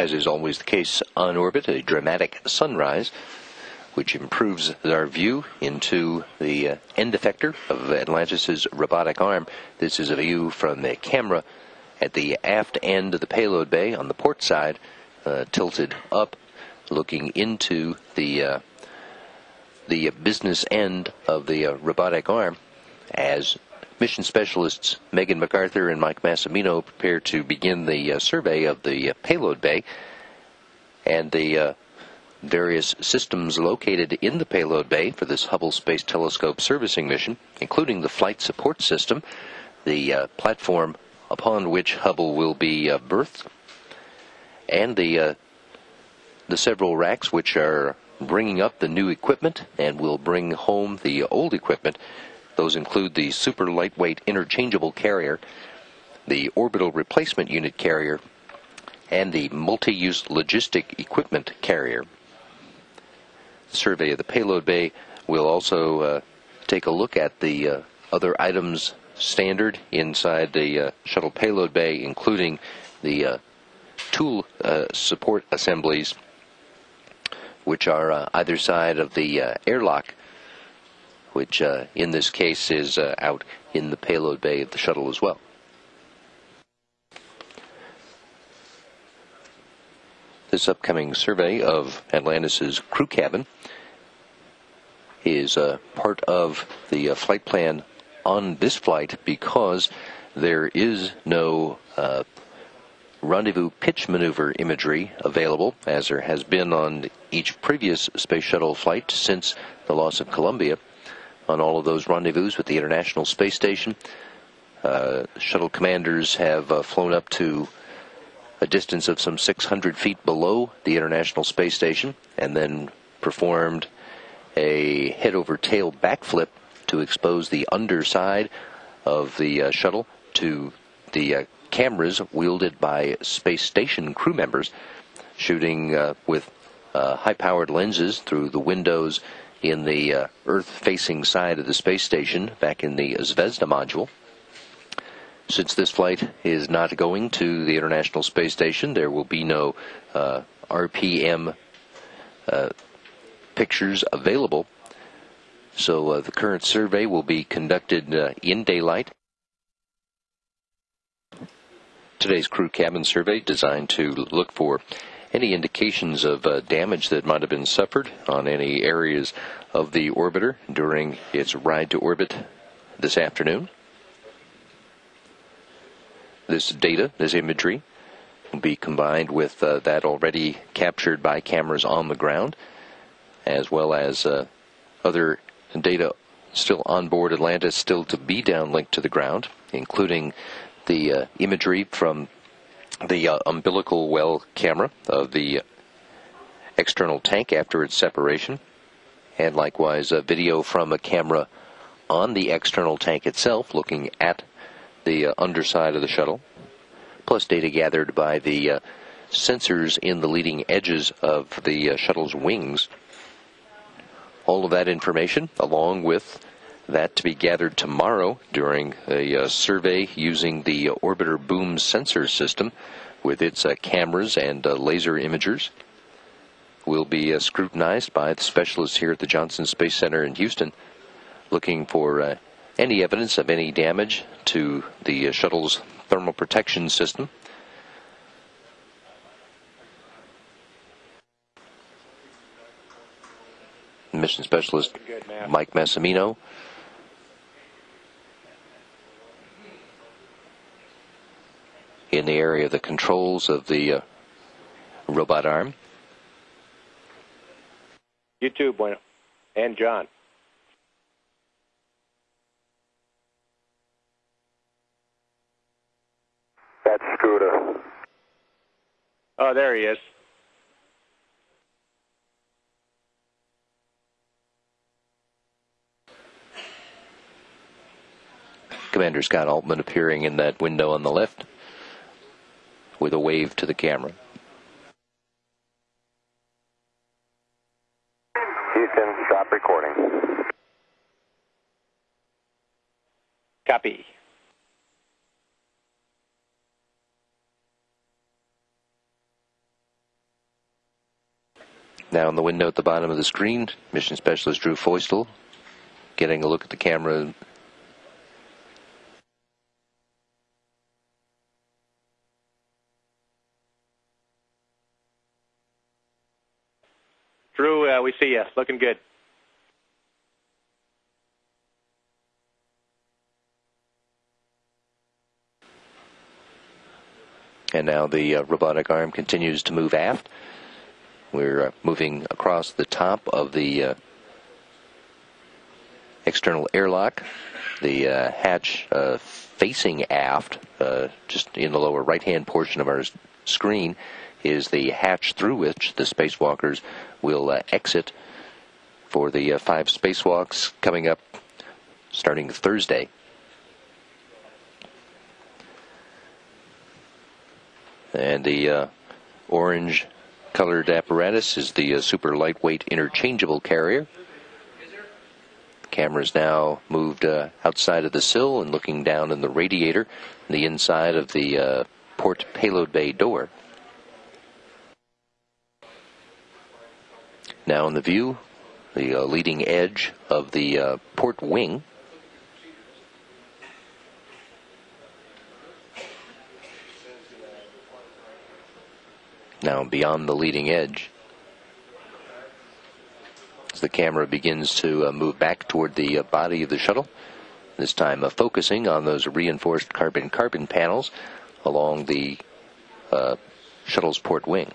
As is always the case on orbit, a dramatic sunrise, which improves our view into the uh, end effector of Atlantis's robotic arm. This is a view from the camera at the aft end of the payload bay on the port side, uh, tilted up, looking into the uh, the business end of the uh, robotic arm as mission specialists Megan McArthur and Mike Massimino prepare to begin the uh, survey of the uh, payload bay and the uh, various systems located in the payload bay for this Hubble Space Telescope servicing mission, including the flight support system, the uh, platform upon which Hubble will be uh, berthed, and the uh, the several racks which are bringing up the new equipment and will bring home the old equipment those include the super lightweight interchangeable carrier, the orbital replacement unit carrier, and the multi use logistic equipment carrier. Survey of the payload bay We'll also uh, take a look at the uh, other items standard inside the uh, shuttle payload bay, including the uh, tool uh, support assemblies, which are uh, either side of the airlock which uh, in this case is uh, out in the payload bay of the shuttle as well. This upcoming survey of Atlantis's crew cabin is uh, part of the uh, flight plan on this flight because there is no uh, rendezvous pitch maneuver imagery available, as there has been on each previous space shuttle flight since the loss of Columbia on all of those rendezvous with the International Space Station. Uh, shuttle commanders have uh, flown up to a distance of some 600 feet below the International Space Station and then performed a head over tail backflip to expose the underside of the uh, shuttle to the uh, cameras wielded by space station crew members, shooting uh, with uh, high powered lenses through the windows in the uh, Earth facing side of the space station back in the Zvezda module. Since this flight is not going to the International Space Station, there will be no uh, RPM uh, pictures available. So uh, the current survey will be conducted uh, in daylight. Today's crew cabin survey designed to look for any indications of uh, damage that might have been suffered on any areas of the orbiter during its ride to orbit this afternoon. This data, this imagery, will be combined with uh, that already captured by cameras on the ground, as well as uh, other data still on board Atlantis, still to be downlinked to the ground, including the uh, imagery from the uh, umbilical well camera of the external tank after its separation, and likewise a video from a camera on the external tank itself looking at the uh, underside of the shuttle, plus data gathered by the uh, sensors in the leading edges of the uh, shuttle's wings. All of that information, along with that to be gathered tomorrow during a uh, survey using the Orbiter Boom sensor system with its uh, cameras and uh, laser imagers. Will be uh, scrutinized by the specialists here at the Johnson Space Center in Houston, looking for uh, any evidence of any damage to the uh, shuttle's thermal protection system. Mission specialist Mike Massimino in the area of the controls of the uh, robot arm. You too, Bueno. And John. That's Scooter. Oh, there he is. Commander Scott Altman appearing in that window on the left with a wave to the camera. Houston, stop recording. Copy. Now in the window at the bottom of the screen, Mission Specialist Drew Feustel getting a look at the camera. Drew, uh, we see you. Looking good. And now the uh, robotic arm continues to move aft. We're uh, moving across the top of the uh, external airlock. The uh, hatch uh, facing aft, uh, just in the lower right hand portion of our screen, is the hatch through which the spacewalkers will uh, exit for the uh, five spacewalks coming up starting Thursday. And the uh, orange colored apparatus is the uh, super lightweight interchangeable carrier. Camera's now moved uh, outside of the sill and looking down in the radiator, the inside of the uh, port payload bay door. Now in the view, the uh, leading edge of the uh, port wing. Now beyond the leading edge. As the camera begins to uh, move back toward the uh, body of the shuttle, this time uh, focusing on those reinforced carbon carbon panels along the uh, shuttle's port wing.